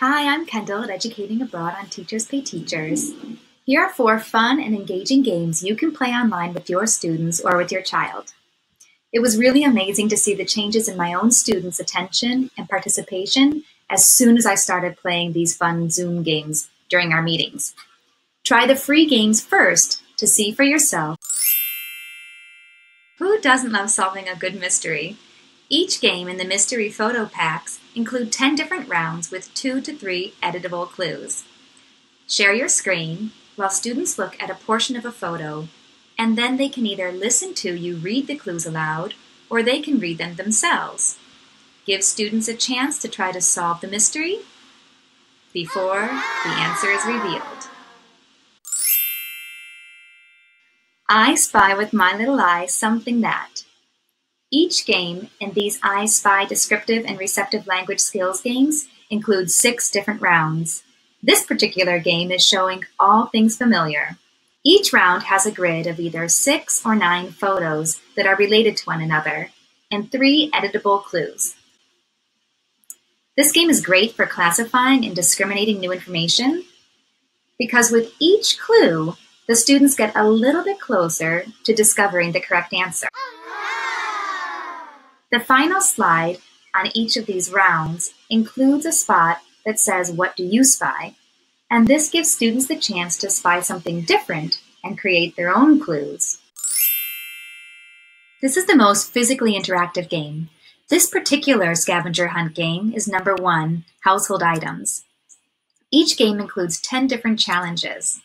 Hi, I'm Kendall at Educating Abroad on Teachers Pay Teachers. Here are four fun and engaging games you can play online with your students or with your child. It was really amazing to see the changes in my own students' attention and participation as soon as I started playing these fun Zoom games during our meetings. Try the free games first to see for yourself. Who doesn't love solving a good mystery? Each game in the mystery photo packs include 10 different rounds with two to three editable clues. Share your screen while students look at a portion of a photo, and then they can either listen to you read the clues aloud or they can read them themselves. Give students a chance to try to solve the mystery before the answer is revealed. I spy with my little eye something that. Each game in these I Spy descriptive and receptive language skills games includes six different rounds. This particular game is showing all things familiar. Each round has a grid of either six or nine photos that are related to one another, and three editable clues. This game is great for classifying and discriminating new information because with each clue, the students get a little bit closer to discovering the correct answer. Oh, The final slide on each of these rounds includes a spot that says, What do you spy? And this gives students the chance to spy something different and create their own clues. This is the most physically interactive game. This particular scavenger hunt game is number one, household items. Each game includes 10 different challenges.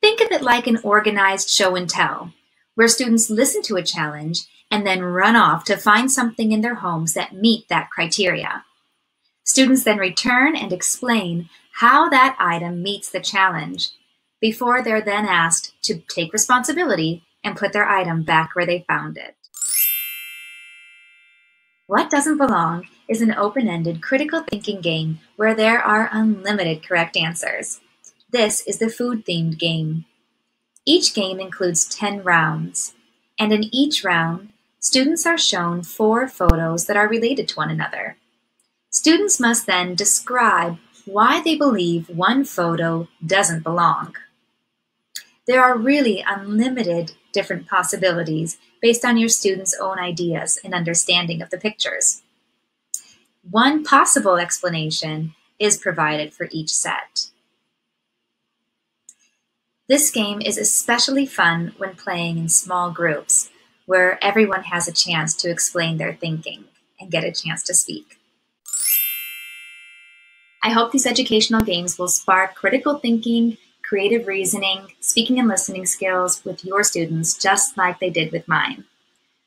Think of it like an organized show and tell, where students listen to a challenge and then run off to find something in their homes that meet that criteria. Students then return and explain how that item meets the challenge before they're then asked to take responsibility and put their item back where they found it. What Doesn't Belong is an open-ended critical thinking game where there are unlimited correct answers. This is the food-themed game. Each game includes 10 rounds, and in each round, Students are shown four photos that are related to one another. Students must then describe why they believe one photo doesn't belong. There are really unlimited different possibilities based on your students' own ideas and understanding of the pictures. One possible explanation is provided for each set. This game is especially fun when playing in small groups where everyone has a chance to explain their thinking and get a chance to speak. I hope these educational games will spark critical thinking, creative reasoning, speaking and listening skills with your students just like they did with mine.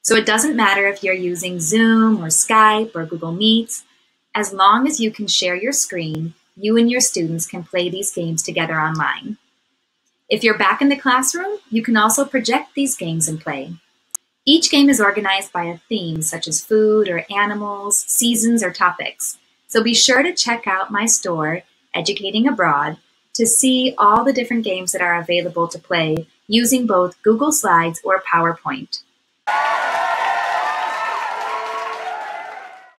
So it doesn't matter if you're using Zoom or Skype or Google Meets, as long as you can share your screen, you and your students can play these games together online. If you're back in the classroom, you can also project these games and play. Each game is organized by a theme, such as food or animals, seasons, or topics. So be sure to check out my store, Educating Abroad, to see all the different games that are available to play using both Google Slides or PowerPoint.